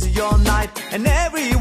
busy all night and every